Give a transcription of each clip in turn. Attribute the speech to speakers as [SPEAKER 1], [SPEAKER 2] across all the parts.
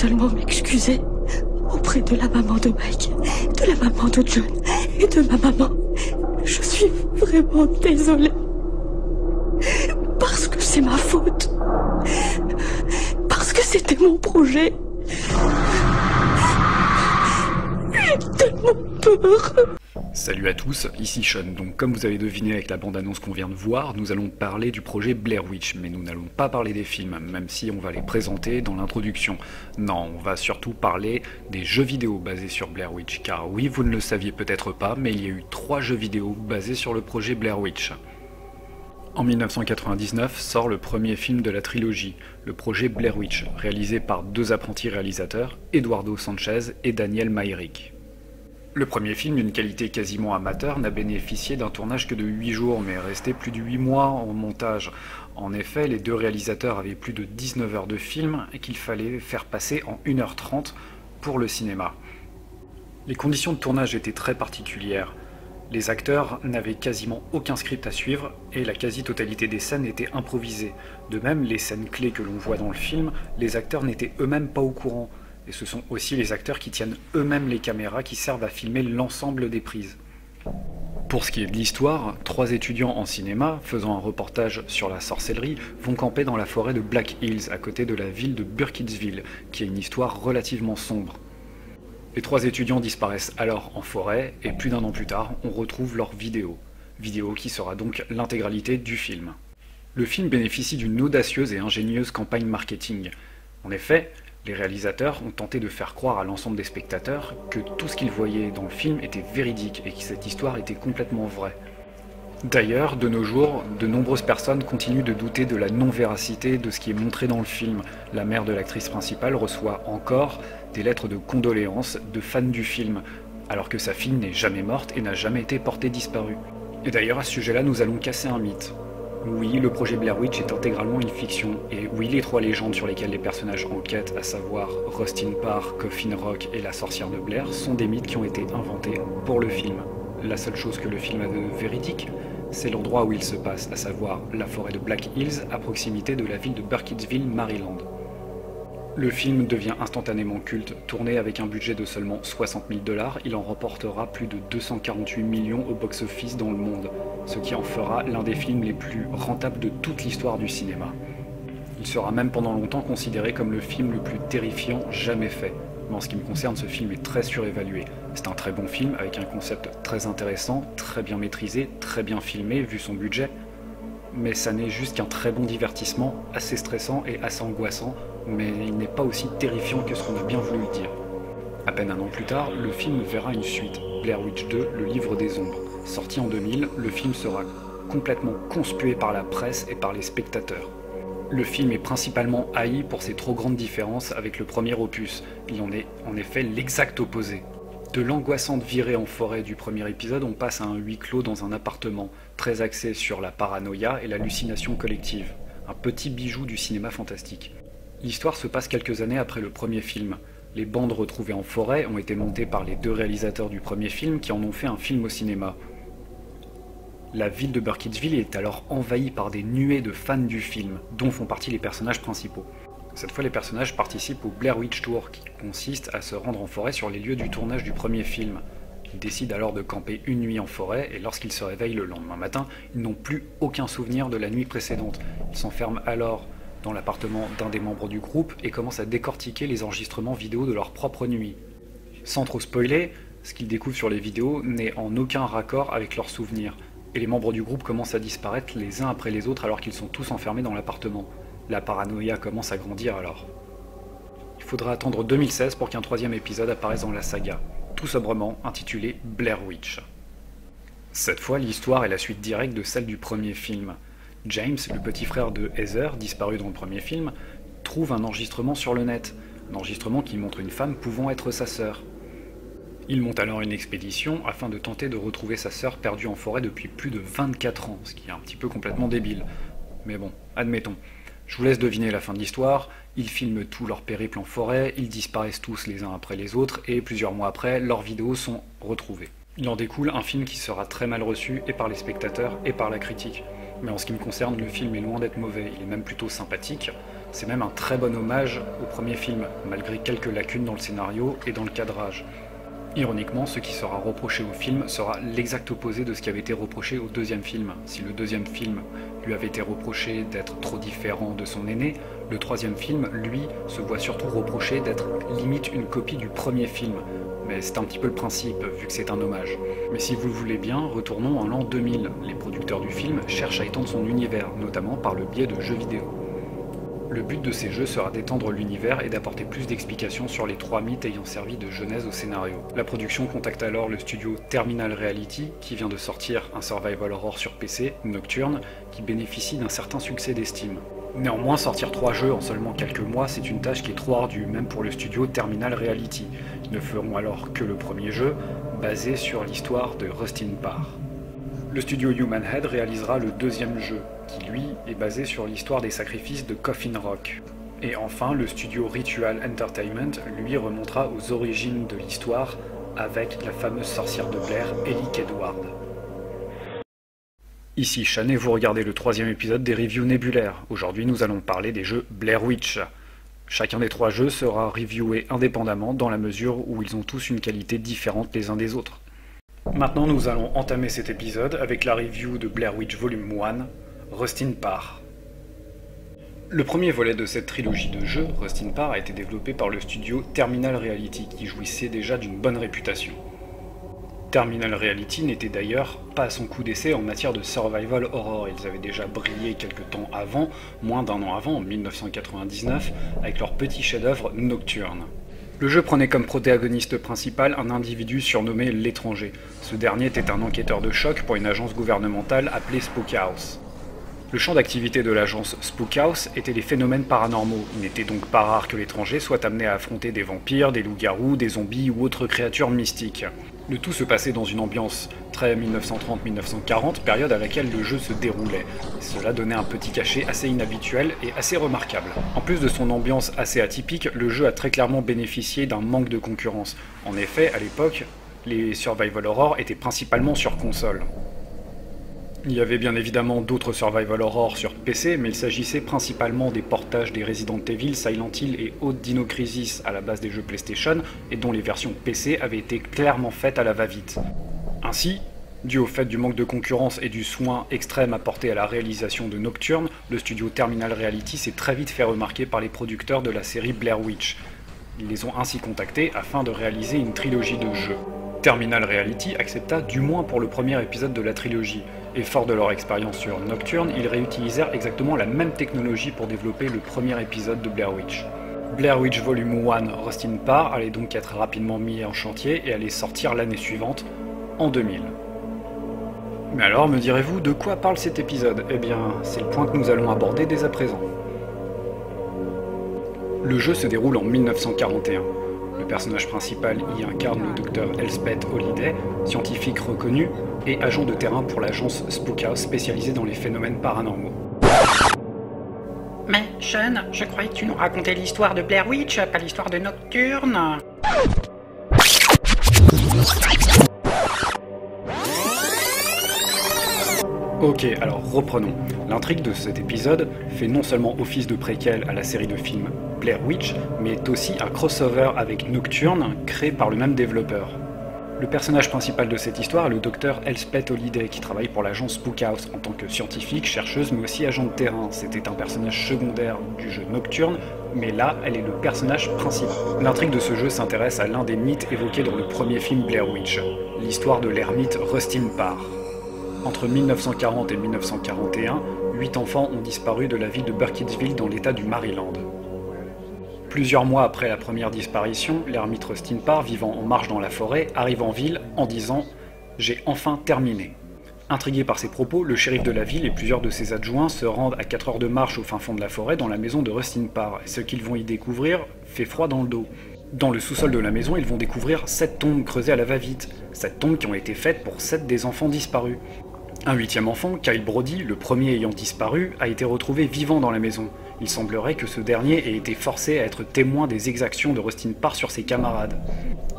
[SPEAKER 1] seulement m'excuser auprès de la maman de Mike, de la maman de John et de ma maman. Je suis vraiment désolée. Parce que c'est ma faute. Parce que c'était mon projet. J'ai tellement peur.
[SPEAKER 2] Salut à tous, ici Sean. Donc comme vous avez deviné avec la bande-annonce qu'on vient de voir, nous allons parler du projet Blair Witch, mais nous n'allons pas parler des films, même si on va les présenter dans l'introduction. Non, on va surtout parler des jeux vidéo basés sur Blair Witch, car oui, vous ne le saviez peut-être pas, mais il y a eu trois jeux vidéo basés sur le projet Blair Witch. En 1999 sort le premier film de la trilogie, le projet Blair Witch, réalisé par deux apprentis réalisateurs, Eduardo Sanchez et Daniel Mayrick. Le premier film, d'une qualité quasiment amateur, n'a bénéficié d'un tournage que de 8 jours, mais est resté plus de 8 mois en montage. En effet, les deux réalisateurs avaient plus de 19 heures de film qu'il fallait faire passer en 1h30 pour le cinéma. Les conditions de tournage étaient très particulières. Les acteurs n'avaient quasiment aucun script à suivre et la quasi-totalité des scènes étaient improvisées. De même, les scènes clés que l'on voit dans le film, les acteurs n'étaient eux-mêmes pas au courant et ce sont aussi les acteurs qui tiennent eux-mêmes les caméras qui servent à filmer l'ensemble des prises. Pour ce qui est de l'histoire, trois étudiants en cinéma, faisant un reportage sur la sorcellerie, vont camper dans la forêt de Black Hills, à côté de la ville de Burkittsville, qui a une histoire relativement sombre. Les trois étudiants disparaissent alors en forêt, et plus d'un an plus tard, on retrouve leur vidéo. Vidéo qui sera donc l'intégralité du film. Le film bénéficie d'une audacieuse et ingénieuse campagne marketing. En effet, les réalisateurs ont tenté de faire croire à l'ensemble des spectateurs que tout ce qu'ils voyaient dans le film était véridique et que cette histoire était complètement vraie. D'ailleurs, de nos jours, de nombreuses personnes continuent de douter de la non-véracité de ce qui est montré dans le film. La mère de l'actrice principale reçoit encore des lettres de condoléances de fans du film, alors que sa fille n'est jamais morte et n'a jamais été portée disparue. Et d'ailleurs, à ce sujet-là, nous allons casser un mythe. Oui, le projet Blair Witch est intégralement une fiction, et oui, les trois légendes sur lesquelles les personnages enquêtent, à savoir Rustin Parr, Coffin Rock et la sorcière de Blair, sont des mythes qui ont été inventés pour le film. La seule chose que le film a de véridique, c'est l'endroit où il se passe, à savoir la forêt de Black Hills, à proximité de la ville de Burkittsville, Maryland. Le film devient instantanément culte, tourné avec un budget de seulement 60 000 dollars, il en remportera plus de 248 millions au box-office dans le monde, ce qui en fera l'un des films les plus rentables de toute l'histoire du cinéma. Il sera même pendant longtemps considéré comme le film le plus terrifiant jamais fait. Mais en ce qui me concerne, ce film est très surévalué. C'est un très bon film avec un concept très intéressant, très bien maîtrisé, très bien filmé vu son budget, mais ça n'est juste qu'un très bon divertissement, assez stressant et assez angoissant, mais il n'est pas aussi terrifiant que ce qu'on a bien voulu dire. À peine un an plus tard, le film verra une suite, Blair Witch 2, Le Livre des Ombres. Sorti en 2000, le film sera complètement conspué par la presse et par les spectateurs. Le film est principalement haï pour ses trop grandes différences avec le premier opus. Il en est en effet l'exact opposé. De l'angoissante virée en forêt du premier épisode, on passe à un huis clos dans un appartement, très axé sur la paranoïa et l'hallucination collective. Un petit bijou du cinéma fantastique. L'histoire se passe quelques années après le premier film. Les bandes retrouvées en forêt ont été montées par les deux réalisateurs du premier film qui en ont fait un film au cinéma. La ville de Burkittsville est alors envahie par des nuées de fans du film, dont font partie les personnages principaux. Cette fois, les personnages participent au Blair Witch Tour, qui consiste à se rendre en forêt sur les lieux du tournage du premier film. Ils décident alors de camper une nuit en forêt, et lorsqu'ils se réveillent le lendemain matin, ils n'ont plus aucun souvenir de la nuit précédente. Ils s'enferment alors dans l'appartement d'un des membres du groupe et commencent à décortiquer les enregistrements vidéo de leur propre nuit. Sans trop spoiler, ce qu'ils découvrent sur les vidéos n'est en aucun raccord avec leurs souvenirs, et les membres du groupe commencent à disparaître les uns après les autres alors qu'ils sont tous enfermés dans l'appartement. La paranoïa commence à grandir alors. Il faudra attendre 2016 pour qu'un troisième épisode apparaisse dans la saga, tout sobrement intitulé Blair Witch. Cette fois, l'histoire est la suite directe de celle du premier film. James, le petit frère de Heather, disparu dans le premier film, trouve un enregistrement sur le net, un enregistrement qui montre une femme pouvant être sa sœur. Il monte alors une expédition afin de tenter de retrouver sa sœur perdue en forêt depuis plus de 24 ans, ce qui est un petit peu complètement débile. Mais bon, admettons. Je vous laisse deviner la fin de l'histoire. Ils filment tout leur périple en forêt, ils disparaissent tous les uns après les autres, et plusieurs mois après, leurs vidéos sont retrouvées. Il en découle un film qui sera très mal reçu et par les spectateurs et par la critique. Mais en ce qui me concerne, le film est loin d'être mauvais, il est même plutôt sympathique. C'est même un très bon hommage au premier film, malgré quelques lacunes dans le scénario et dans le cadrage. Ironiquement, ce qui sera reproché au film sera l'exact opposé de ce qui avait été reproché au deuxième film. Si le deuxième film lui avait été reproché d'être trop différent de son aîné, le troisième film, lui, se voit surtout reproché d'être limite une copie du premier film. Mais c'est un petit peu le principe, vu que c'est un hommage. Mais si vous le voulez bien, retournons en l'an 2000. Les producteurs du film cherchent à étendre son univers, notamment par le biais de jeux vidéo. Le but de ces jeux sera d'étendre l'univers et d'apporter plus d'explications sur les trois mythes ayant servi de genèse au scénario. La production contacte alors le studio Terminal Reality, qui vient de sortir un survival horror sur PC, Nocturne, qui bénéficie d'un certain succès d'estime. Néanmoins, sortir trois jeux en seulement quelques mois, c'est une tâche qui est trop ardue, même pour le studio Terminal Reality. Ils ne feront alors que le premier jeu, basé sur l'histoire de Rustin Parr. Le studio Human Head réalisera le deuxième jeu, qui lui est basé sur l'histoire des sacrifices de Coffin Rock. Et enfin, le studio Ritual Entertainment lui remontera aux origines de l'histoire avec la fameuse sorcière de Blair, Ellie Kedward. Ici Sean et vous regardez le troisième épisode des reviews nébulaires. Aujourd'hui nous allons parler des jeux Blair Witch. Chacun des trois jeux sera reviewé indépendamment dans la mesure où ils ont tous une qualité différente les uns des autres. Maintenant nous allons entamer cet épisode avec la review de Blair Witch Volume 1, Rustin Parr. Le premier volet de cette trilogie de jeux, Rustin Parr, a été développé par le studio Terminal Reality, qui jouissait déjà d'une bonne réputation. Terminal Reality n'était d'ailleurs pas à son coup d'essai en matière de survival horror. Ils avaient déjà brillé quelque temps avant, moins d'un an avant, en 1999, avec leur petit chef-d'œuvre Nocturne. Le jeu prenait comme protagoniste principal un individu surnommé l'étranger. Ce dernier était un enquêteur de choc pour une agence gouvernementale appelée Spookhouse. Le champ d'activité de l'agence Spookhouse était les phénomènes paranormaux. Il n'était donc pas rare que l'étranger soit amené à affronter des vampires, des loups-garous, des zombies ou autres créatures mystiques. Le tout se passait dans une ambiance très 1930-1940, période à laquelle le jeu se déroulait. cela donnait un petit cachet assez inhabituel et assez remarquable. En plus de son ambiance assez atypique, le jeu a très clairement bénéficié d'un manque de concurrence. En effet, à l'époque, les survival horror étaient principalement sur console. Il y avait bien évidemment d'autres survival horror sur PC, mais il s'agissait principalement des portages des Resident Evil, Silent Hill et Haute Dino Crisis à la base des jeux PlayStation, et dont les versions PC avaient été clairement faites à la va-vite. Ainsi, dû au fait du manque de concurrence et du soin extrême apporté à la réalisation de Nocturne, le studio Terminal Reality s'est très vite fait remarquer par les producteurs de la série Blair Witch. Ils les ont ainsi contactés afin de réaliser une trilogie de jeux. Terminal Reality accepta du moins pour le premier épisode de la trilogie, et fort de leur expérience sur Nocturne, ils réutilisèrent exactement la même technologie pour développer le premier épisode de Blair Witch. Blair Witch Volume 1 Rustin Parr allait donc être rapidement mis en chantier et allait sortir l'année suivante, en 2000. Mais alors, me direz-vous, de quoi parle cet épisode? Eh bien, c'est le point que nous allons aborder dès à présent. Le jeu se déroule en 1941. Le personnage principal y incarne le docteur Elspeth Holliday, scientifique reconnu et agent de terrain pour l'agence Spookhouse spécialisée dans les phénomènes paranormaux.
[SPEAKER 3] Mais, Sean, je croyais que tu nous racontais l'histoire de Blair Witch, pas l'histoire de Nocturne.
[SPEAKER 2] Ok, alors reprenons. L'intrigue de cet épisode fait non seulement office de préquel à la série de films Blair Witch, mais est aussi un crossover avec Nocturne créé par le même développeur. Le personnage principal de cette histoire est le docteur Elspeth Holliday qui travaille pour l'agence Spookhouse en tant que scientifique, chercheuse mais aussi agent de terrain. C'était un personnage secondaire du jeu Nocturne, mais là elle est le personnage principal. L'intrigue de ce jeu s'intéresse à l'un des mythes évoqués dans le premier film Blair Witch, l'histoire de l'ermite Rustin Parr. Entre 1940 et 1941, huit enfants ont disparu de la ville de Burkittsville dans l'état du Maryland. Plusieurs mois après la première disparition, l'ermite Rustin Parr, vivant en marche dans la forêt, arrive en ville en disant J'ai enfin terminé. Intrigué par ses propos, le shérif de la ville et plusieurs de ses adjoints se rendent à 4 heures de marche au fin fond de la forêt dans la maison de Rustin Parr. Ce qu'ils vont y découvrir fait froid dans le dos. Dans le sous-sol de la maison, ils vont découvrir sept tombes creusées à la va-vite. Sept tombes qui ont été faites pour sept des enfants disparus. Un huitième enfant, Kyle Brody, le premier ayant disparu, a été retrouvé vivant dans la maison. Il semblerait que ce dernier ait été forcé à être témoin des exactions de Rustin Parr sur ses camarades.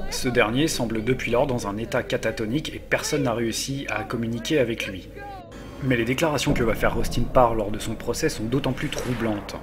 [SPEAKER 2] Ce dernier semble depuis lors dans un état catatonique et personne n'a réussi à communiquer avec lui. Mais les déclarations que va faire Rustin Parr lors de son procès sont d'autant plus troublantes.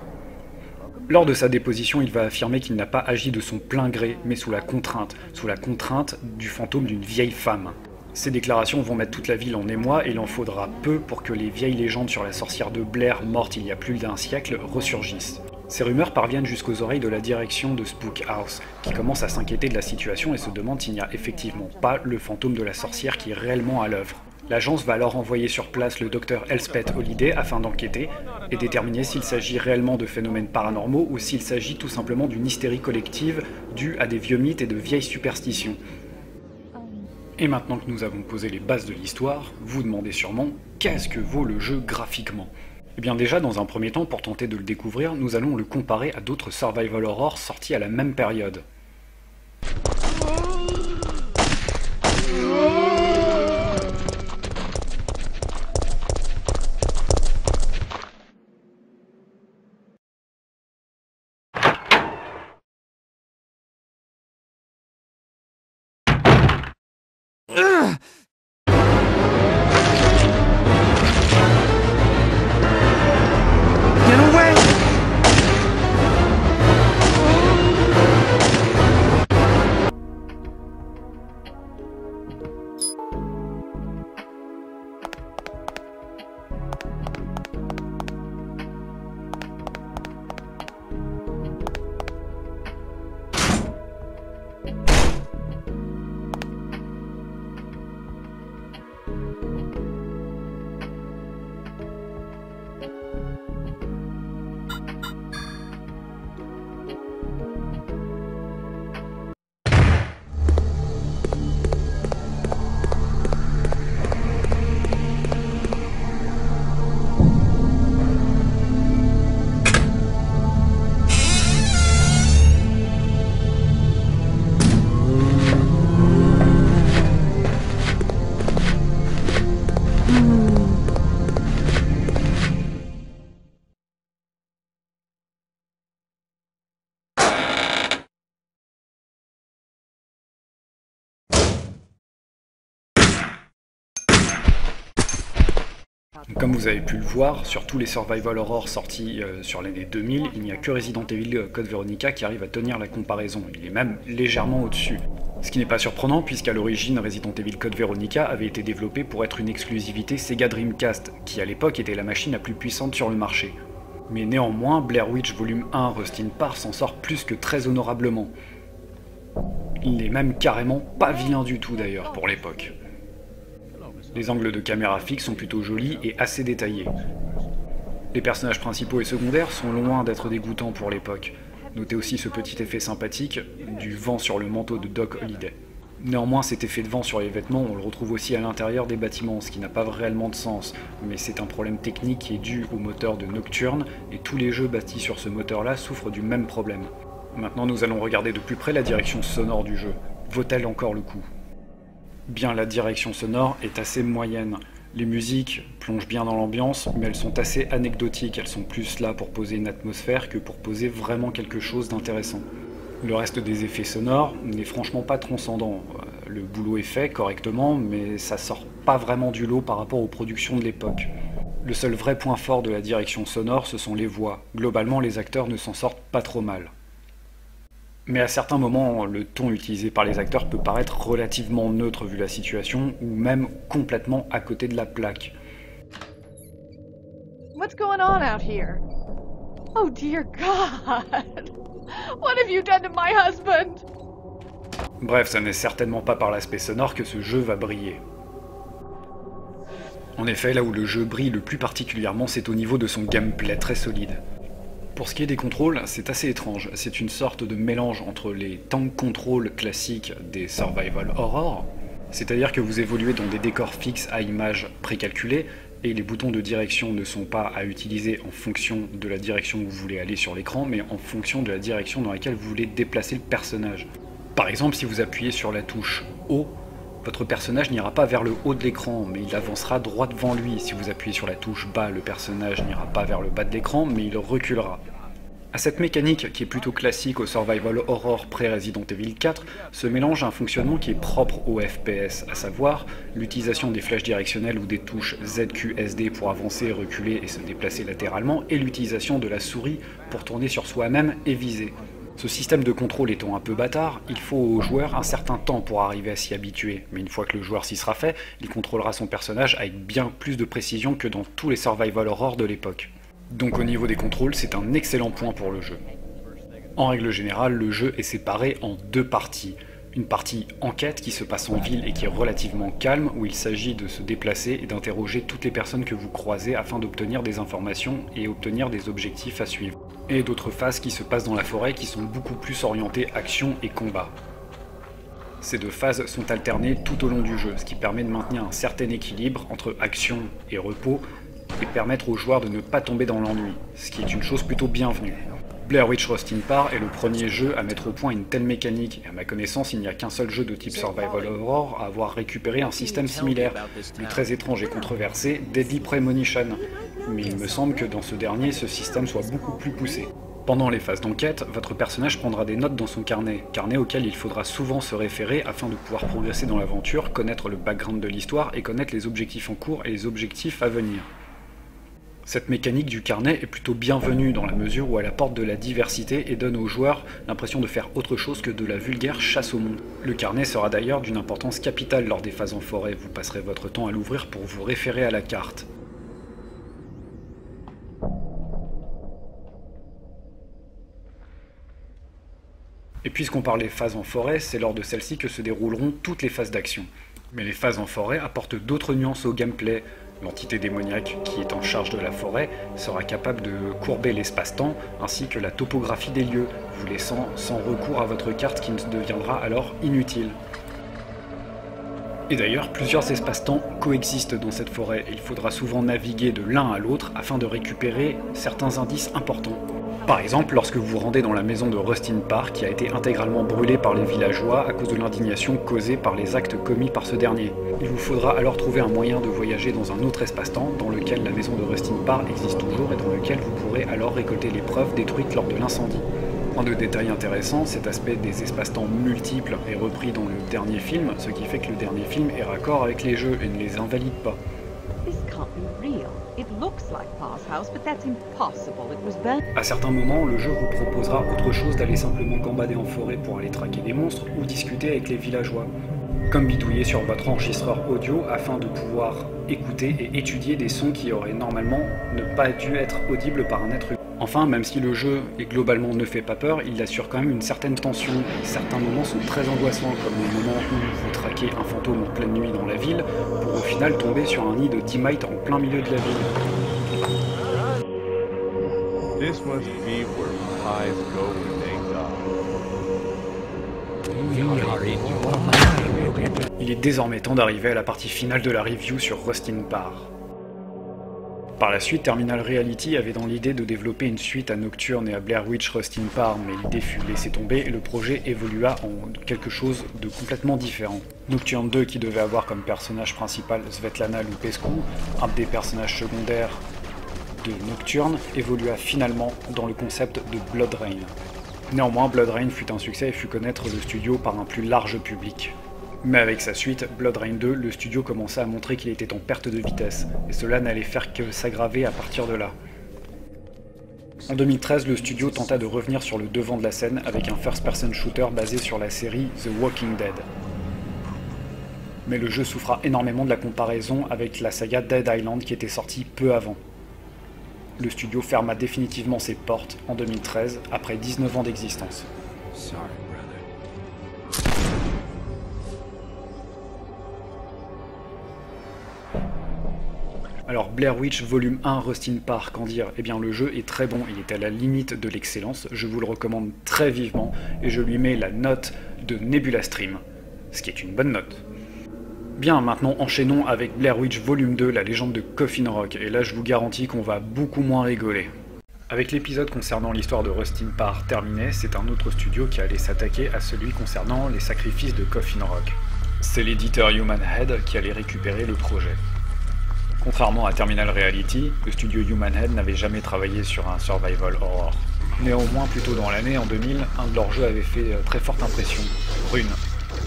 [SPEAKER 2] Lors de sa déposition, il va affirmer qu'il n'a pas agi de son plein gré, mais sous la contrainte, sous la contrainte du fantôme d'une vieille femme. Ces déclarations vont mettre toute la ville en émoi et il en faudra peu pour que les vieilles légendes sur la sorcière de Blair morte il y a plus d'un siècle ressurgissent. Ces rumeurs parviennent jusqu'aux oreilles de la direction de Spook House, qui commence à s'inquiéter de la situation et se demande s'il n'y a effectivement pas le fantôme de la sorcière qui est réellement à l'œuvre. L'agence va alors envoyer sur place le docteur Elspeth Holiday afin d'enquêter et déterminer s'il s'agit réellement de phénomènes paranormaux ou s'il s'agit tout simplement d'une hystérie collective due à des vieux mythes et de vieilles superstitions. Et maintenant que nous avons posé les bases de l'histoire, vous demandez sûrement qu'est-ce que vaut le jeu graphiquement? Eh bien déjà, dans un premier temps, pour tenter de le découvrir, nous allons le comparer à d'autres survival horror sortis à la même période. Comme vous avez pu le voir, sur tous les survival horror sortis euh, sur l'année 2000, il n'y a que Resident Evil euh, Code Veronica qui arrive à tenir la comparaison. Il est même légèrement au-dessus. Ce qui n'est pas surprenant puisqu'à l'origine Resident Evil Code Veronica avait été développé pour être une exclusivité Sega Dreamcast, qui à l'époque était la machine la plus puissante sur le marché. Mais néanmoins, Blair Witch Volume 1 Rustin Parr s'en sort plus que très honorablement. Il n'est même carrément pas vilain du tout d'ailleurs pour l'époque. Les angles de caméra fixe sont plutôt jolis et assez détaillés. Les personnages principaux et secondaires sont loin d'être dégoûtants pour l'époque. Notez aussi ce petit effet sympathique du vent sur le manteau de Doc Holliday. Néanmoins, cet effet de vent sur les vêtements, on le retrouve aussi à l'intérieur des bâtiments, ce qui n'a pas réellement de sens, mais c'est un problème technique qui est dû au moteur de Nocturne, et tous les jeux bâtis sur ce moteur-là souffrent du même problème. Maintenant, nous allons regarder de plus près la direction sonore du jeu. Vaut-elle encore le coup? Bien, la direction sonore est assez moyenne. Les musiques plongent bien dans l'ambiance, mais elles sont assez anecdotiques. Elles sont plus là pour poser une atmosphère que pour poser vraiment quelque chose d'intéressant. Le reste des effets sonores n'est franchement pas transcendant. Euh, le boulot est fait correctement, mais ça sort pas vraiment du lot par rapport aux productions de l'époque. Le seul vrai point fort de la direction sonore, ce sont les voix. Globalement, les acteurs ne s'en sortent pas trop mal. Mais à certains moments, le ton utilisé par les acteurs peut paraître relativement neutre vu la situation, ou même complètement à côté de la plaque.
[SPEAKER 4] What's going on out here? Oh dear God! What have you done to my husband?
[SPEAKER 2] Bref, ça n'est certainement pas par l'aspect sonore que ce jeu va briller. En effet, là où le jeu brille le plus particulièrement, c'est au niveau de son gameplay très solide. Pour ce qui est des contrôles, c'est assez étrange. C'est une sorte de mélange entre les tank control classiques des survival horror, c'est-à-dire que vous évoluez dans des décors fixes à images précalculées, et les boutons de direction ne sont pas à utiliser en fonction de la direction où vous voulez aller sur l'écran, mais en fonction de la direction dans laquelle vous voulez déplacer le personnage. Par exemple, si vous appuyez sur la touche haut, votre personnage n'ira pas vers le haut de l'écran, mais il avancera droit devant lui. Si vous appuyez sur la touche bas, le personnage n'ira pas vers le bas de l'écran, mais il reculera. À cette mécanique, qui est plutôt classique au survival horror pré-Resident Evil 4, se mélange un fonctionnement qui est propre au FPS, à savoir l'utilisation des flèches directionnelles ou des touches ZQSD pour avancer, reculer et se déplacer latéralement, et l'utilisation de la souris pour tourner sur soi-même et viser. Ce système de contrôle étant un peu bâtard, il faut au joueur un certain temps pour arriver à s'y habituer, mais une fois que le joueur s'y sera fait, il contrôlera son personnage avec bien plus de précision que dans tous les survival horror de l'époque. Donc au niveau des contrôles, c'est un excellent point pour le jeu. En règle générale, le jeu est séparé en deux parties. Une partie enquête qui se passe en ville et qui est relativement calme, où il s'agit de se déplacer et d'interroger toutes les personnes que vous croisez afin d'obtenir des informations et obtenir des objectifs à suivre. Et d'autres phases qui se passent dans la forêt qui sont beaucoup plus orientées action et combat. Ces deux phases sont alternées tout au long du jeu, ce qui permet de maintenir un certain équilibre entre action et repos, et permettre aux joueurs de ne pas tomber dans l'ennui, ce qui est une chose plutôt bienvenue. Blair Witch Rustin Parr est le premier jeu à mettre au point une telle mécanique, et à ma connaissance, il n'y a qu'un seul jeu de type Survival Horror à avoir récupéré un système similaire, le très étrange et controversé Deadly Premonition, mais il me semble que dans ce dernier, ce système soit beaucoup plus poussé. Pendant les phases d'enquête, votre personnage prendra des notes dans son carnet, carnet auquel il faudra souvent se référer afin de pouvoir progresser dans l'aventure, connaître le background de l'histoire et connaître les objectifs en cours et les objectifs à venir. Cette mécanique du carnet est plutôt bienvenue dans la mesure où elle apporte de la diversité et donne aux joueurs l'impression de faire autre chose que de la vulgaire chasse au monde. Le carnet sera d'ailleurs d'une importance capitale lors des phases en forêt, vous passerez votre temps à l'ouvrir pour vous référer à la carte. Et puisqu'on parle des phases en forêt, c'est lors de celles-ci que se dérouleront toutes les phases d'action. Mais les phases en forêt apportent d'autres nuances au gameplay, L'entité démoniaque qui est en charge de la forêt sera capable de courber l'espace-temps ainsi que la topographie des lieux, vous laissant sans recours à votre carte qui ne deviendra alors inutile. Et d'ailleurs, plusieurs espaces-temps coexistent dans cette forêt et il faudra souvent naviguer de l'un à l'autre afin de récupérer certains indices importants. Par exemple, lorsque vous vous rendez dans la maison de Rustin Park qui a été intégralement brûlée par les villageois à cause de l'indignation causée par les actes commis par ce dernier. Il vous faudra alors trouver un moyen de voyager dans un autre espace-temps dans lequel la maison de Rustin Park existe toujours et dans lequel vous pourrez alors récolter les preuves détruites lors de l'incendie. Point de détail intéressant, cet aspect des espaces-temps multiples est repris dans le dernier film, ce qui fait que le dernier film est raccord avec les jeux et ne les invalide pas. À certains moments, le jeu vous proposera autre chose d'aller simplement gambader en forêt pour aller traquer des monstres ou discuter avec les villageois. Comme bidouiller sur votre enregistreur audio afin de pouvoir écouter et étudier des sons qui auraient normalement ne pas dû être audibles par un être humain. Enfin, même si le jeu est globalement ne fait pas peur, il assure quand même une certaine tension. Certains moments sont très angoissants, comme le moment où vous traquez un fantôme en pleine nuit dans la ville, pour au final tomber sur un nid de Timite en plein milieu de la ville. Il est désormais temps d'arriver à la partie finale de la review sur Rustin Parr. Par la suite, Terminal Reality avait dans l'idée de développer une suite à Nocturne et à Blair Witch Rustin Parr, mais l'idée fut laissée tomber et le projet évolua en quelque chose de complètement différent. Nocturne 2, qui devait avoir comme personnage principal Svetlana Lupescu, un des personnages secondaires de Nocturne, évolua finalement dans le concept de Blood Rain. Néanmoins, Blood Rain fut un succès et fut connaître le studio par un plus large public. Mais avec sa suite, Blood Rain 2, le studio commença à montrer qu'il était en perte de vitesse, et cela n'allait faire que s'aggraver à partir de là. En 2013, le studio tenta de revenir sur le devant de la scène avec un first-person shooter basé sur la série The Walking Dead. Mais le jeu souffra énormément de la comparaison avec la saga Dead Island qui était sortie peu avant. Le studio ferma définitivement ses portes en 2013 après 19 ans d'existence. Alors Blair Witch Volume 1 Rustin Park, qu'en dire Eh bien le jeu est très bon, il est à la limite de l'excellence, je vous le recommande très vivement et je lui mets la note de Nebula Stream, ce qui est une bonne note. Bien, maintenant enchaînons avec Blair Witch Volume 2, la légende de Coffin Rock, et là je vous garantis qu'on va beaucoup moins rigoler. Avec l'épisode concernant l'histoire de Rustin Park terminé, c'est un autre studio qui allait s'attaquer à celui concernant les sacrifices de Coffin Rock. C'est l'éditeur Human Head qui allait récupérer le projet. Contrairement à Terminal Reality, le studio Human Head n'avait jamais travaillé sur un survival horror. Néanmoins, plus tôt dans l'année, en 2000, un de leurs jeux avait fait euh, très forte impression, Rune,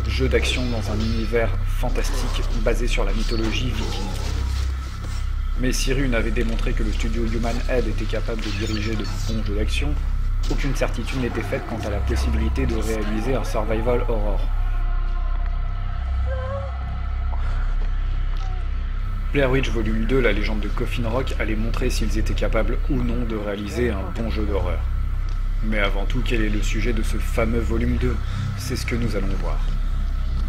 [SPEAKER 2] jeu d'action dans un univers fantastique basé sur la mythologie viking. Mais si Rune avait démontré que le studio Human Head était capable de diriger de bons jeux d'action, aucune certitude n'était faite quant à la possibilité de réaliser un survival horror. Blair Witch Volume 2, la légende de Coffin Rock, allait montrer s'ils étaient capables ou non de réaliser un bon jeu d'horreur. Mais avant tout, quel est le sujet de ce fameux volume 2 C'est ce que nous allons voir.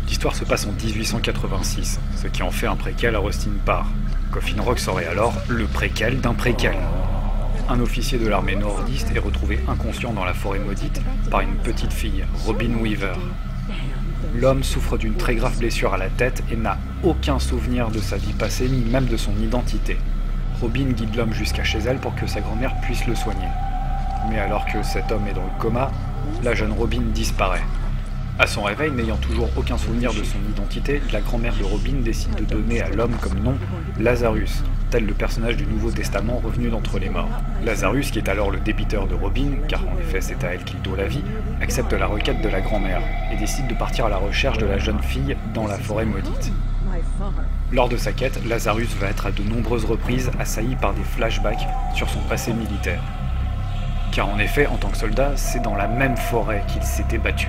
[SPEAKER 2] L'histoire se passe en 1886, ce qui en fait un préquel à Rustin Parr. Coffin Rock serait alors le préquel d'un préquel. Un officier de l'armée nordiste est retrouvé inconscient dans la forêt maudite par une petite fille, Robin Weaver. L'homme souffre d'une très grave blessure à la tête et n'a aucun souvenir de sa vie passée ni même de son identité. Robin guide l'homme jusqu'à chez elle pour que sa grand-mère puisse le soigner. Mais alors que cet homme est dans le coma, la jeune Robin disparaît. À son réveil, n'ayant toujours aucun souvenir de son identité, la grand-mère de Robin décide de donner à l'homme comme nom Lazarus, le personnage du Nouveau Testament revenu d'entre les morts. Lazarus, qui est alors le débiteur de Robin, car en effet c'est à elle qu'il doit la vie, accepte la requête de la grand-mère et décide de partir à la recherche de la jeune fille dans la forêt maudite. Lors de sa quête, Lazarus va être à de nombreuses reprises assailli par des flashbacks sur son passé militaire. Car en effet, en tant que soldat, c'est dans la même forêt qu'il s'était battu.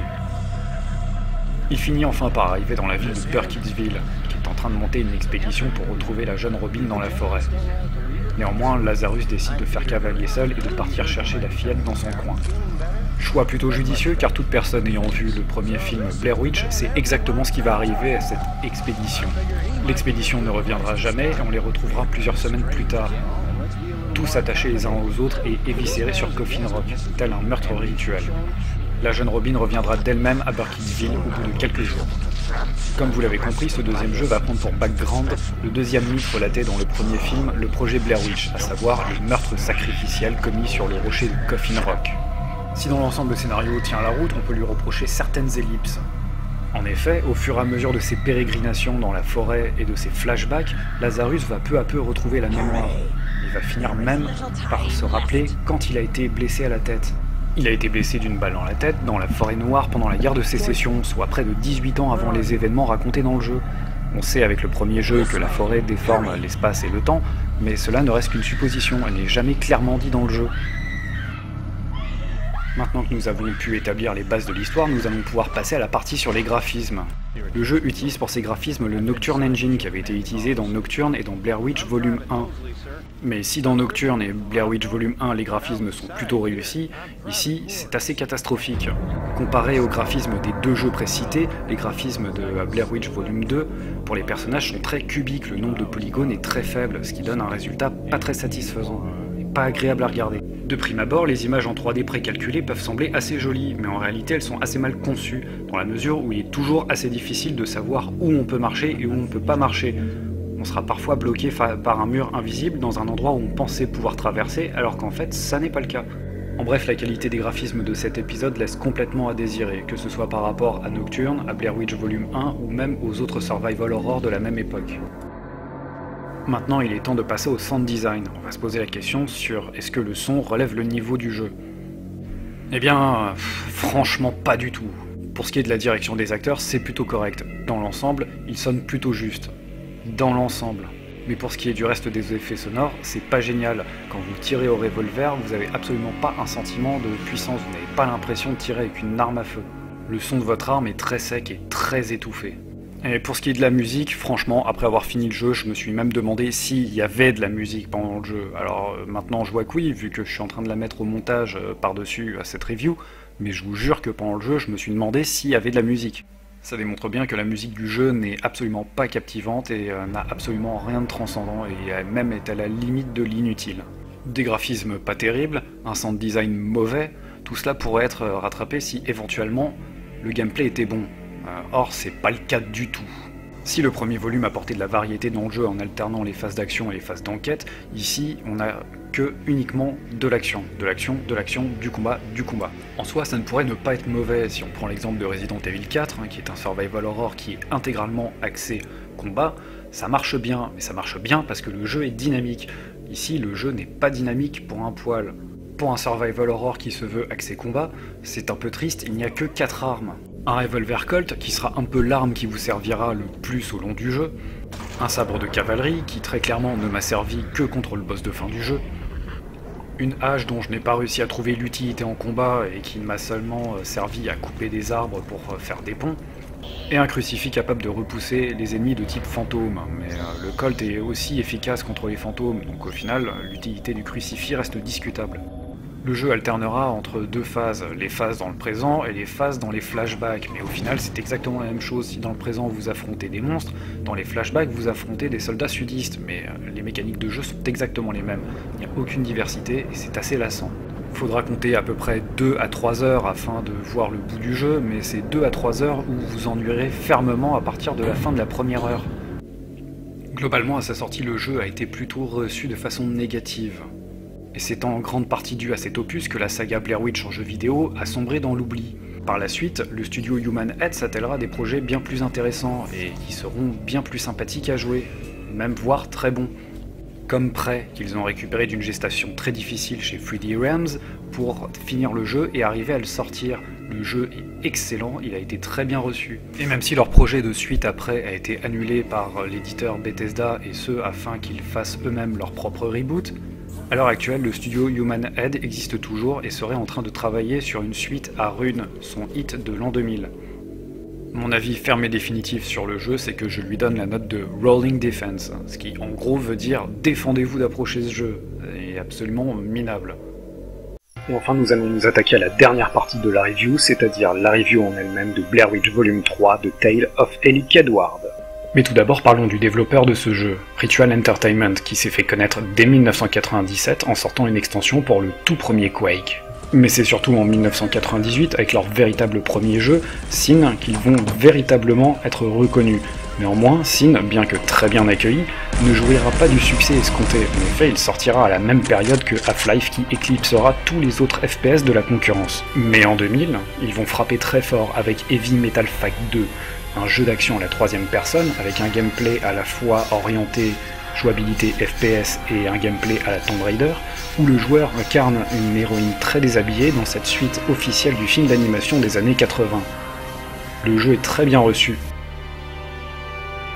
[SPEAKER 2] Il finit enfin par arriver dans la ville de Burkittsville, qui en train de monter une expédition pour retrouver la jeune Robin dans la forêt. Néanmoins, Lazarus décide de faire cavalier seul et de partir chercher la fillette dans son coin. Choix plutôt judicieux car toute personne ayant vu le premier film Blair Witch sait exactement ce qui va arriver à cette expédition. L'expédition ne reviendra jamais et on les retrouvera plusieurs semaines plus tard, tous attachés les uns aux autres et éviscérés sur Coffin Rock, tel un meurtre rituel. La jeune Robin reviendra d'elle-même à Burkittsville au bout de quelques jours. Comme vous l'avez compris, ce deuxième jeu va prendre pour background le deuxième mythe relaté dans le premier film, le projet Blair Witch, à savoir le meurtre sacrificiel commis sur le rocher de Coffin Rock. Si dans l'ensemble le scénario tient la route, on peut lui reprocher certaines ellipses. En effet, au fur et à mesure de ses pérégrinations dans la forêt et de ses flashbacks, Lazarus va peu à peu retrouver la mémoire. Il va finir même par se rappeler quand il a été blessé à la tête. Il a été blessé d'une balle dans la tête dans la forêt noire pendant la guerre de sécession, soit près de 18 ans avant les événements racontés dans le jeu. On sait avec le premier jeu que la forêt déforme l'espace et le temps, mais cela ne reste qu'une supposition, elle n'est jamais clairement dit dans le jeu. Maintenant que nous avons pu établir les bases de l'histoire, nous allons pouvoir passer à la partie sur les graphismes. Le jeu utilise pour ses graphismes le Nocturne Engine qui avait été utilisé dans Nocturne et dans Blair Witch Volume 1. Mais si dans Nocturne et Blair Witch Volume 1 les graphismes sont plutôt réussis, ici c'est assez catastrophique. Comparé aux graphismes des deux jeux précités, les graphismes de Blair Witch Volume 2 pour les personnages sont très cubiques, le nombre de polygones est très faible, ce qui donne un résultat pas très satisfaisant et pas agréable à regarder. De prime abord, les images en 3D précalculées peuvent sembler assez jolies, mais en réalité elles sont assez mal conçues, dans la mesure où il est toujours assez difficile de savoir où on peut marcher et où on ne peut pas marcher. On sera parfois bloqué par un mur invisible dans un endroit où on pensait pouvoir traverser, alors qu'en fait ça n'est pas le cas. En bref, la qualité des graphismes de cet épisode laisse complètement à désirer, que ce soit par rapport à Nocturne, à Blair Witch Volume 1 ou même aux autres survival horror de la même époque. Maintenant, il est temps de passer au sound design. On va se poser la question sur est-ce que le son relève le niveau du jeu? Eh bien, franchement, pas du tout. Pour ce qui est de la direction des acteurs, c'est plutôt correct. Dans l'ensemble, il sonne plutôt juste. Dans l'ensemble. Mais pour ce qui est du reste des effets sonores, c'est pas génial. Quand vous tirez au revolver, vous avez absolument pas un sentiment de puissance, vous n'avez pas l'impression de tirer avec une arme à feu. Le son de votre arme est très sec et très étouffé. Et pour ce qui est de la musique, franchement, après avoir fini le jeu, je me suis même demandé s'il y avait de la musique pendant le jeu. Alors euh, maintenant, je vois que oui, vu que je suis en train de la mettre au montage euh, par-dessus à cette review, mais je vous jure que pendant le jeu, je me suis demandé s'il y avait de la musique. Ça démontre bien que la musique du jeu n'est absolument pas captivante et euh, n'a absolument rien de transcendant et même est à la limite de l'inutile. Des graphismes pas terribles, un sound design mauvais, tout cela pourrait être rattrapé si éventuellement le gameplay était bon. Euh, or, c'est pas le cas du tout. Si le premier volume apportait de la variété dans le jeu en alternant les phases d'action et les phases d'enquête, ici on a que uniquement de l'action, de l'action, de l'action, du combat, du combat. En soi, ça ne pourrait ne pas être mauvais si on prend l'exemple de Resident Evil 4, hein, qui est un survival horror qui est intégralement axé combat, ça marche bien, mais ça marche bien parce que le jeu est dynamique. Ici, le jeu n'est pas dynamique pour un poil. pour un survival horror qui se veut axé combat, c'est un peu triste, il n'y a que 4 armes. Un revolver Colt qui sera un peu l'arme qui vous servira le plus au long du jeu, un sabre de cavalerie qui très clairement ne m'a servi que contre le boss de fin du jeu, une hache dont je n'ai pas réussi à trouver l'utilité en combat et qui m'a seulement euh, servi à couper des arbres pour euh, faire des ponts, et un crucifix capable de repousser les ennemis de type fantôme. Mais euh, le Colt est aussi efficace contre les fantômes, donc au final, l'utilité du crucifix reste discutable. Le jeu alternera entre deux phases, les phases dans le présent et les phases dans les flashbacks, mais au final c'est exactement la même chose. Si dans le présent vous affrontez des monstres, dans les flashbacks vous affrontez des soldats sudistes, mais euh, les mécaniques de jeu sont exactement les mêmes. Il n'y a aucune diversité et c'est assez lassant. Faudra compter à peu près 2 à 3 heures afin de voir le bout du jeu, mais c'est 2 à 3 heures où vous ennuierez fermement à partir de la fin de la première heure. Globalement, à sa sortie, le jeu a été plutôt reçu de façon négative. Et c'est en grande partie dû à cet opus que la saga Blair Witch en jeu vidéo a sombré dans l'oubli. Par la suite, le studio Human Head s'attellera à des projets bien plus intéressants et qui seront bien plus sympathiques à jouer, même voire très bons. Comme Prêt, qu'ils ont récupéré d'une gestation très difficile chez 3D Realms pour finir le jeu et arriver à le sortir. Le jeu est excellent, il a été très bien reçu. Et même si leur projet de suite après a été annulé par l'éditeur Bethesda et ce afin qu'ils fassent eux-mêmes leur propre reboot, à l'heure actuelle, le studio Human Head existe toujours et serait en train de travailler sur une suite à Rune, son hit de l'an 2000. Mon avis ferme et définitif sur le jeu, c'est que je lui donne la note de Rolling Defense, ce qui en gros veut dire défendez-vous d'approcher ce jeu, et absolument minable. Et enfin, nous allons nous attaquer à la dernière partie de la review, c'est-à-dire la review en elle-même de Blair Witch Volume 3 de Tale of Ellie Kedward. Mais tout d'abord parlons du développeur de ce jeu, Ritual Entertainment, qui s'est fait connaître dès 1997 en sortant une extension pour le tout premier Quake. Mais c'est surtout en 1998, avec leur véritable premier jeu, Sin, qu'ils vont véritablement être reconnus. Néanmoins, Sin, bien que très bien accueilli, ne jouira pas du succès escompté. En effet, il sortira à la même période que Half-Life qui éclipsera tous les autres FPS de la concurrence. Mais en 2000, ils vont frapper très fort avec Heavy Metal Fact 2, un jeu d'action à la troisième personne avec un gameplay à la fois orienté jouabilité FPS et un gameplay à la Tomb Raider, où le joueur incarne une héroïne très déshabillée dans cette suite officielle du film d'animation des années 80. Le jeu est très bien reçu.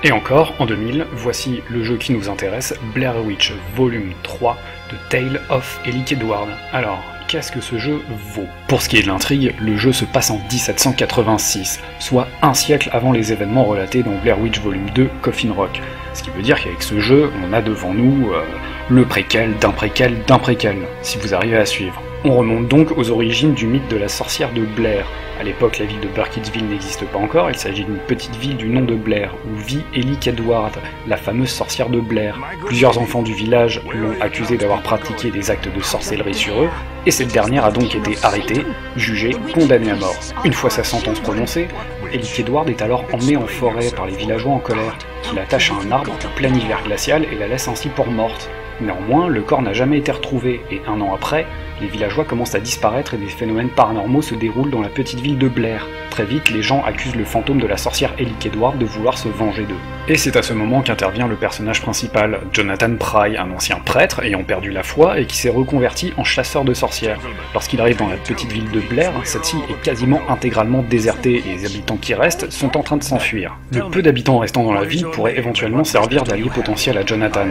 [SPEAKER 2] Et encore, en 2000, voici le jeu qui nous intéresse, Blair Witch Volume 3 de Tale of Ellie Edward. Alors, qu'est-ce que ce jeu vaut Pour ce qui est de l'intrigue, le jeu se passe en 1786, soit un siècle avant les événements relatés dans Blair Witch Volume 2 Coffin Rock. Ce qui veut dire qu'avec ce jeu, on a devant nous euh, le préquel d'un préquel d'un préquel, si vous arrivez à suivre. On remonte donc aux origines du mythe de la sorcière de Blair. À l'époque, la ville de Burkittsville n'existe pas encore, il s'agit d'une petite ville du nom de Blair, où vit Ellie Kedward, la fameuse sorcière de Blair. Plusieurs enfants du village l'ont accusée d'avoir pratiqué des actes de sorcellerie sur eux, et cette dernière a donc été arrêtée, jugée, condamnée à mort. Une fois sa sentence prononcée, Ellie Kedward est alors emmenée en forêt par les villageois en colère, qui l'attachent à un arbre en plein hiver glacial et la laissent ainsi pour morte. Néanmoins, le corps n'a jamais été retrouvé, et un an après, les villageois commencent à disparaître et des phénomènes paranormaux se déroulent dans la petite ville de Blair. Très vite, les gens accusent le fantôme de la sorcière Ellie Edward de vouloir se venger d'eux. Et c'est à ce moment qu'intervient le personnage principal, Jonathan Pry, un ancien prêtre ayant perdu la foi et qui s'est reconverti en chasseur de sorcières. Lorsqu'il arrive dans la petite ville de Blair, celle-ci est quasiment intégralement désertée et les habitants qui restent sont en train de s'enfuir. Le peu d'habitants restant dans la ville pourraient éventuellement servir d'allié potentiel à Jonathan.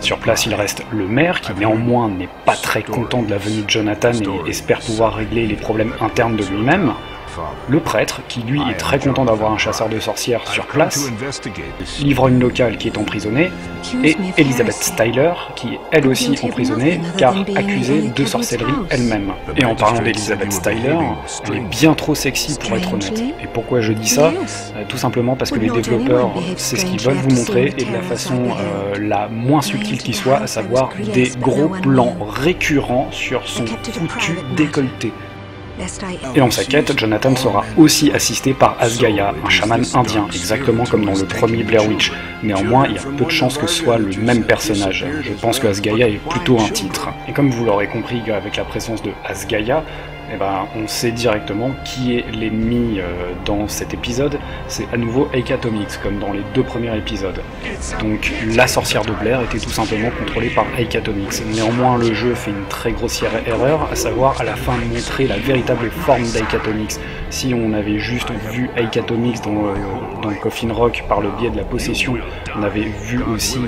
[SPEAKER 2] Sur place, il reste le maire qui néanmoins n'est pas très content de la venue Jonathan et espère pouvoir régler les problèmes internes de lui-même, le prêtre, qui lui est très content d'avoir un chasseur de sorcières sur place, l'ivrogne locale qui est emprisonnée, et Elizabeth Styler, qui est elle aussi emprisonnée car accusée de sorcellerie elle-même. Et en parlant d'Elizabeth Styler, elle est bien trop sexy pour être honnête. Et pourquoi je dis ça euh, Tout simplement parce que les développeurs, c'est ce qu'ils veulent vous montrer, et de la façon euh, la moins subtile qui soit, à savoir des gros plans récurrents sur son foutu décolleté. Et dans sa quête, Jonathan sera aussi assisté par Asgaya, un chaman indien, exactement comme dans le premier Blair Witch. Néanmoins, il y a peu de chances que ce soit le même personnage. Je pense que Asgaya est plutôt un titre. Et comme vous l'aurez compris avec la présence de Asgaya, eh ben, on sait directement qui est l'ennemi euh, dans cet épisode. C'est à nouveau Atomics, comme dans les deux premiers épisodes. Donc la sorcière de Blair était tout simplement contrôlée par Atomics. Néanmoins, le jeu fait une très grossière erreur, à savoir à la fin montrer la véritable forme d'Atomics. Si on avait juste vu dans, euh, dans Coffin Rock par le biais de la possession, on avait vu aussi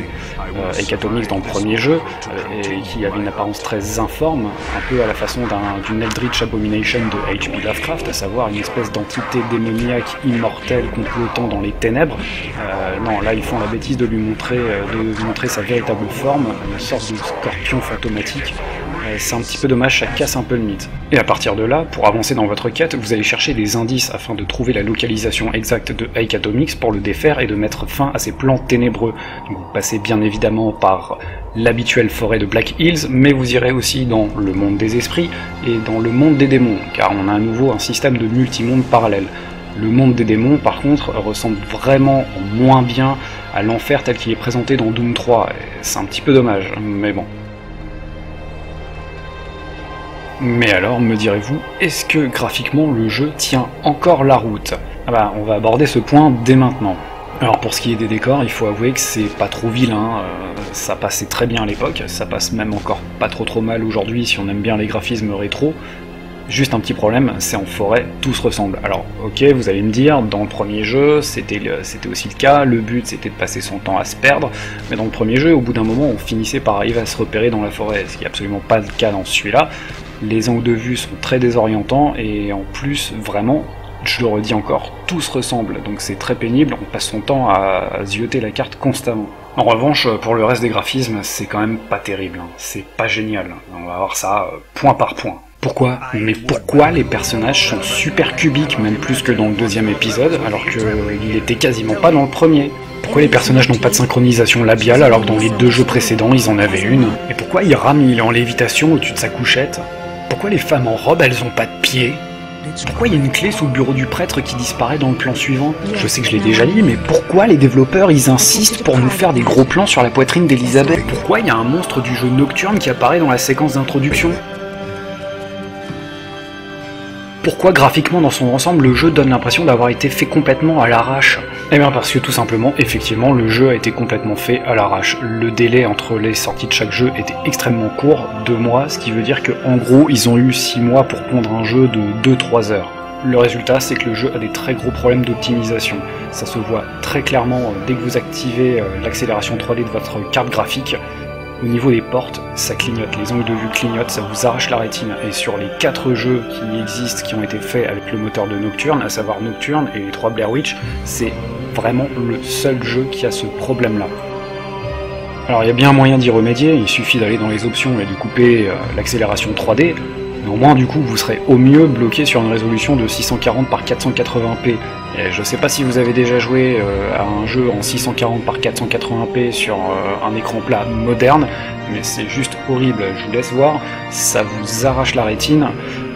[SPEAKER 2] euh, Atomics dans le premier jeu, euh, qui avait une apparence très informe, un peu à la façon d'une Eldritch De H.P. Lovecraft, à savoir une espèce d'entité démoniaque immortelle complotant dans les ténèbres. Euh, non, là ils font la bêtise de lui montrer, euh, de montrer sa véritable forme, une sorte de scorpion fantomatique. C'est un petit peu dommage, ça casse un peu le mythe. Et à partir de là, pour avancer dans votre quête, vous allez chercher des indices afin de trouver la localisation exacte de Ike pour le défaire et de mettre fin à ses plans ténébreux. vous passez bien évidemment par l'habituelle forêt de Black Hills, mais vous irez aussi dans le monde des esprits et dans le monde des démons, car on a à nouveau un système de multimonde parallèle. Le monde des démons, par contre, ressemble vraiment moins bien à l'enfer tel qu'il est présenté dans Doom 3. C'est un petit peu dommage, mais bon. Mais alors, me direz-vous, est-ce que graphiquement le jeu tient encore la route? Ah bah, on va aborder ce point dès maintenant. Alors pour ce qui est des décors, il faut avouer que c'est pas trop vilain, euh, ça passait très bien à l'époque, ça passe même encore pas trop trop mal aujourd'hui si on aime bien les graphismes rétro. Juste un petit problème, c'est en forêt, tout se ressemble. Alors ok, vous allez me dire, dans le premier jeu, c'était aussi le cas, le but c'était de passer son temps à se perdre, mais dans le premier jeu, au bout d'un moment, on finissait par arriver à se repérer dans la forêt, ce qui n'est absolument pas le cas dans celui-là. Les angles de vue sont très désorientants et en plus, vraiment, je le redis encore, tout se ressemble, donc c'est très pénible, on passe son temps à, zioter la carte constamment. En revanche, pour le reste des graphismes, c'est quand même pas terrible, hein. c'est pas génial. On va voir ça euh, point par point. Pourquoi? Mais pourquoi les personnages sont super cubiques, même plus que dans le deuxième épisode, alors qu'il était quasiment pas dans le premier? Pourquoi les personnages n'ont pas de synchronisation labiale alors que dans les deux jeux précédents ils en avaient une? Et pourquoi Iram il est en lévitation au-dessus de sa couchette? Pourquoi les femmes en robe elles ont pas de pieds? Pourquoi il y a une clé sous le bureau du prêtre qui disparaît dans le plan suivant? Je sais que je l'ai déjà dit, mais pourquoi les développeurs ils insistent pour nous faire des gros plans sur la poitrine d'Elisabeth? Pourquoi il y a un monstre du jeu Nocturne qui apparaît dans la séquence d'introduction? Pourquoi graphiquement dans son ensemble le jeu donne l'impression d'avoir été fait complètement à l'arrache Eh bien parce que tout simplement, effectivement, le jeu a été complètement fait à l'arrache. Le délai entre les sorties de chaque jeu était extrêmement court, deux mois, ce qui veut dire qu'en gros ils ont eu six mois pour pondre un jeu de 2-3 heures. Le résultat, c'est que le jeu a des très gros problèmes d'optimisation. Ça se voit très clairement euh, dès que vous activez euh, l'accélération 3D de votre carte graphique. Au niveau des portes, ça clignote, les angles de vue clignotent, ça vous arrache la rétine. Et sur les quatre jeux qui existent, qui ont été faits avec le moteur de Nocturne, à savoir Nocturne et les trois Blair Witch, c'est vraiment le seul jeu qui a ce problème-là. Alors il y a bien un moyen d'y remédier, il suffit d'aller dans les options et de couper euh, l'accélération 3D, mais au moins du coup vous serez au mieux bloqué sur une résolution de 640 par 480p. Je sais pas si vous avez déjà joué euh, à un jeu en 640 par 480p sur euh, un écran plat moderne, mais c'est juste horrible, je vous laisse voir, ça vous arrache la rétine.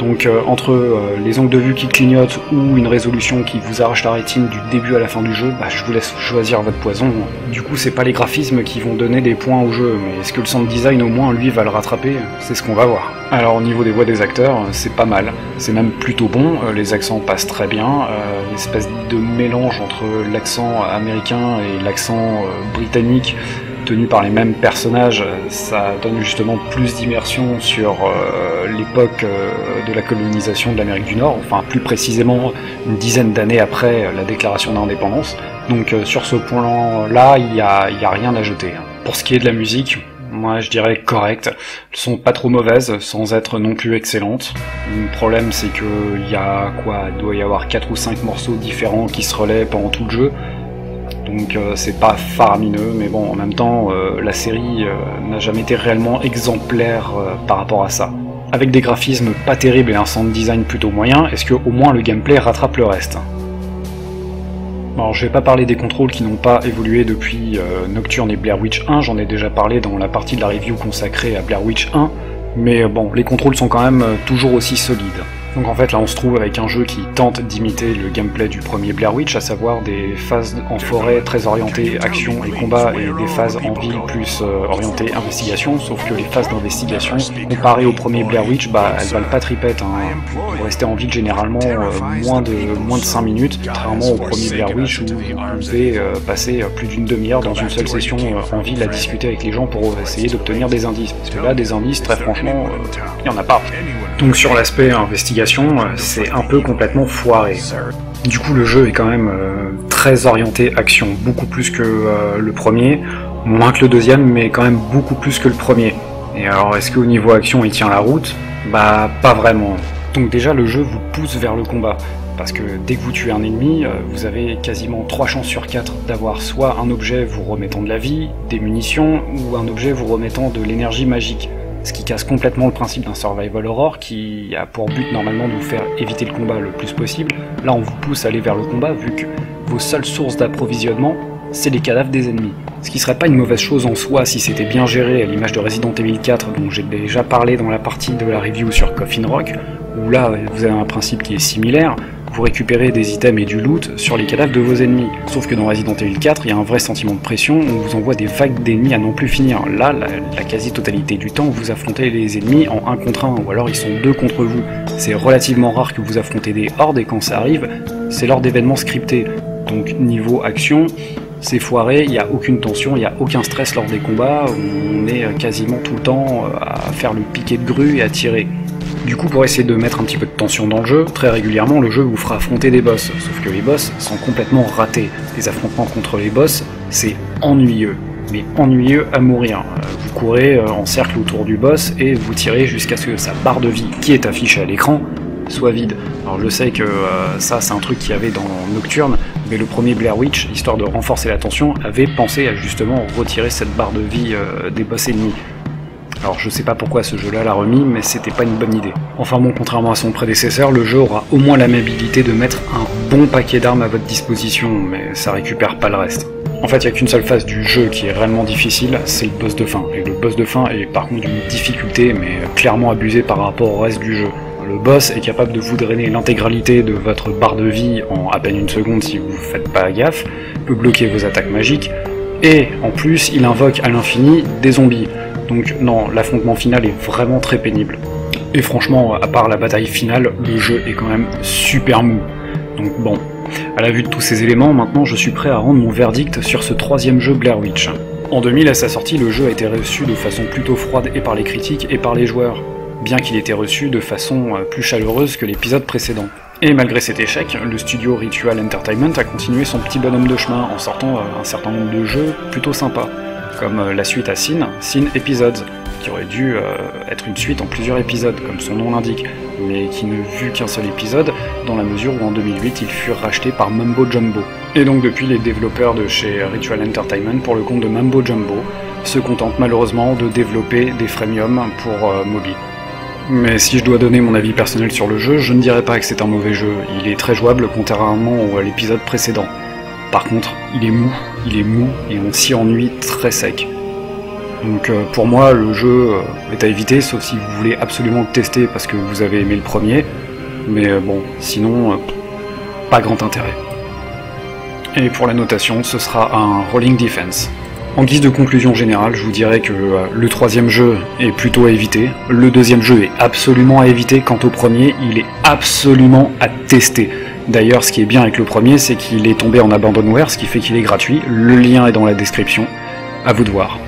[SPEAKER 2] Donc euh, entre les angles de vue qui clignotent ou une résolution qui vous arrache la rétine du début à la fin du jeu, bah, je vous laisse choisir votre poison. Du coup c'est pas les graphismes qui vont donner des points au jeu, mais est-ce que le sound design au moins lui va le rattraper? C'est ce qu'on va voir. Alors au niveau des voix des acteurs, c'est pas mal, c'est même plutôt bon, les accents passent très bien, l'espèce de mélange entre l'accent américain et l'accent euh, britannique tenu par les mêmes personnages, ça donne justement plus d'immersion sur euh, l'époque euh, de la colonisation de l'Amérique du Nord, enfin plus précisément une dizaine d'années après la déclaration d'indépendance. Donc sur ce point-là, il n'y a, rien à jeter. Pour ce qui est de la musique, moi je dirais correctes. Elles sont pas trop mauvaises, sans être non plus excellentes. Le problème c'est que il y a quoi, doit y avoir 4 ou 5 morceaux différents qui se relaient pendant tout le jeu. Donc euh, c'est pas faramineux, mais bon, en même temps, euh, la série euh, n'a jamais été réellement exemplaire par rapport à ça. Avec des graphismes pas terribles et un sound design plutôt moyen, est-ce que au moins le gameplay rattrape le reste? Alors je vais pas parler des contrôles qui n'ont pas évolué depuis Nocturne et Blair Witch 1, j'en ai déjà parlé dans la partie de la review consacrée à Blair Witch 1, mais bon, les contrôles sont quand même toujours aussi solides. Donc en fait là on se trouve avec un jeu qui tente d'imiter le gameplay du premier Blair Witch, à savoir des phases en forêt très orientées action et combat et des phases en ville plus euh, orientées investigation, sauf que les phases d'investigation, comparées au premier Blair Witch, bah elles valent pas tripette. Hein. Restez en ville généralement euh, moins, de, moins de 5 minutes, contrairement au premier Blair Witch où vous pouvez euh, passer plus d'une demi-heure dans une seule session en ville à discuter avec les gens pour essayer d'obtenir des indices. Parce que là des indices très franchement il y en a pas. Donc sur l'aspect investigation, euh, c'est un peu complètement foiré. Du coup, le jeu est quand même euh, très orienté action, beaucoup plus que euh, le premier, moins que le deuxième, mais quand même beaucoup plus que le premier. Et alors, est-ce qu'au niveau action, il tient la route? Bah, pas vraiment. Donc déjà, le jeu vous pousse vers le combat. Parce que dès que vous tuez un ennemi, vous avez quasiment 3 chances sur 4 d'avoir soit un objet vous remettant de la vie, des munitions, ou un objet vous remettant de l'énergie magique ce qui casse complètement le principe d'un survival horror qui a pour but normalement de vous faire éviter le combat le plus possible. Là, on vous pousse à aller vers le combat vu que vos seules sources d'approvisionnement, c'est les cadavres des ennemis. Ce qui serait pas une mauvaise chose en soi si c'était bien géré à l'image de Resident Evil 4 dont j'ai déjà parlé dans la partie de la review sur Coffin Rock, où là vous avez un principe qui est similaire, vous récupérez des items et du loot sur les cadavres de vos ennemis. Sauf que dans Resident Evil 4, il y a un vrai sentiment de pression, on vous envoie des vagues d'ennemis à non plus finir. Là, la, quasi-totalité du temps, vous affrontez les ennemis en 1 contre 1, ou alors ils sont deux contre vous. C'est relativement rare que vous affrontez des hordes, et quand ça arrive, c'est lors d'événements scriptés. Donc niveau action, c'est foiré, il n'y a aucune tension, il n'y a aucun stress lors des combats, on est quasiment tout le temps euh, à faire le piquet de grue et à tirer. Du coup, pour essayer de mettre un petit peu de tension dans le jeu, très régulièrement, le jeu vous fera affronter des boss. Sauf que les boss sont complètement ratés. Les affrontements contre les boss, c'est ennuyeux. Mais ennuyeux à mourir. Euh, vous courez euh, en cercle autour du boss et vous tirez jusqu'à ce que sa barre de vie, qui est affichée à l'écran, soit vide. Alors je sais que euh, ça c'est un truc qu'il y avait dans Nocturne, mais le premier Blair Witch, histoire de renforcer la tension, avait pensé à justement retirer cette barre de vie des boss ennemis. Alors je sais pas pourquoi ce jeu-là l'a remis, mais c'était pas une bonne idée. Enfin bon, contrairement à son prédécesseur, le jeu aura au moins l'amabilité de mettre un bon paquet d'armes à votre disposition, mais ça récupère pas le reste. En fait, il n'y a qu'une seule phase du jeu qui est réellement difficile, c'est le boss de fin. Et le boss de fin est par contre d'une difficulté, mais clairement abusée par rapport au reste du jeu. Le boss est capable de vous drainer l'intégralité de votre barre de vie en à peine une seconde si vous faites pas gaffe, peut bloquer vos attaques magiques, et en plus, il invoque à l'infini des zombies. Donc non, l'affrontement final est vraiment très pénible. Et franchement, à part la bataille finale, le jeu est quand même super mou. Donc bon, à la vue de tous ces éléments, maintenant je suis prêt à rendre mon verdict sur ce troisième jeu Blair Witch. En 2000, à sa sortie, le jeu a été reçu de façon plutôt froide et par les critiques et par les joueurs, bien qu'il ait été reçu de façon euh, plus chaleureuse que l'épisode précédent. Et malgré cet échec, le studio Ritual Entertainment a continué son petit bonhomme de chemin en sortant euh, un certain nombre de jeux plutôt sympas comme euh, la suite à Sin, Sin Episodes, qui aurait dû euh, être une suite en plusieurs épisodes, comme son nom l'indique, mais qui ne fut qu'un seul épisode, dans la mesure où en 2008 ils furent rachetés par Mumbo Jumbo. Et donc depuis, les développeurs de chez Ritual Entertainment, pour le compte de Mumbo Jumbo, se contentent malheureusement de développer des freemium pour euh, mobile. Mais si je dois donner mon avis personnel sur le jeu, je ne dirais pas que c'est un mauvais jeu, il est très jouable contrairement à l'épisode précédent. Par contre, il est mou, il est mou et on s'y ennuie très sec. Donc euh, pour moi, le jeu euh, est à éviter, sauf si vous voulez absolument le tester parce que vous avez aimé le premier. Mais euh, bon, sinon, pas grand intérêt. Et pour la notation, ce sera un Rolling Defense. En guise de conclusion générale, je vous dirais que le troisième jeu est plutôt à éviter, le deuxième jeu est absolument à éviter, quant au premier, il est absolument à tester. D'ailleurs, ce qui est bien avec le premier, c'est qu'il est tombé en abandonware, ce qui fait qu'il est gratuit. Le lien est dans la description. À vous de voir.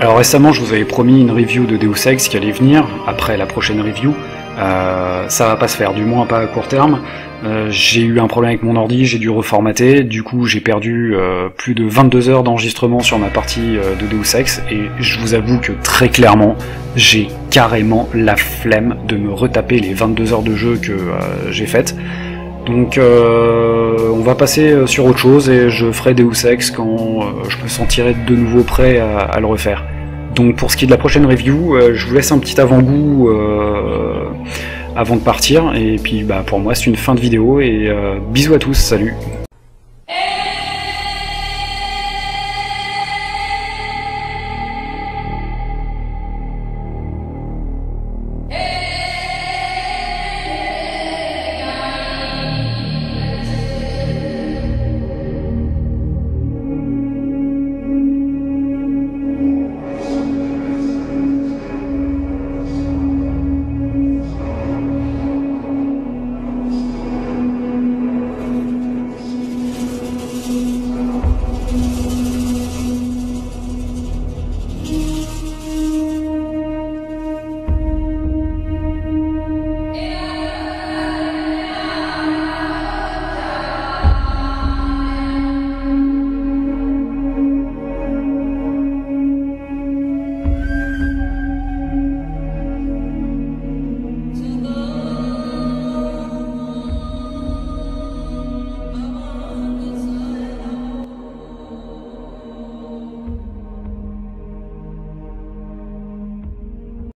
[SPEAKER 2] Alors récemment, je vous avais promis une review de Deus Ex qui allait venir après la prochaine review. Euh, ça va pas se faire, du moins pas à court terme. Euh, j'ai eu un problème avec mon ordi, j'ai dû reformater, du coup j'ai perdu euh, plus de 22 heures d'enregistrement sur ma partie de Deus Ex, et je vous avoue que très clairement, j'ai carrément la flemme de me retaper les 22 heures de jeu que j'ai faites. Donc euh, on va passer euh, sur autre chose et je ferai Deus Ex quand euh, je me sentirai de nouveau prêt à, le refaire. Donc pour ce qui est de la prochaine review, je vous laisse un petit avant-goût avant de partir et puis bah pour moi c'est une fin de vidéo et bisous à tous, salut.
[SPEAKER 5] Eh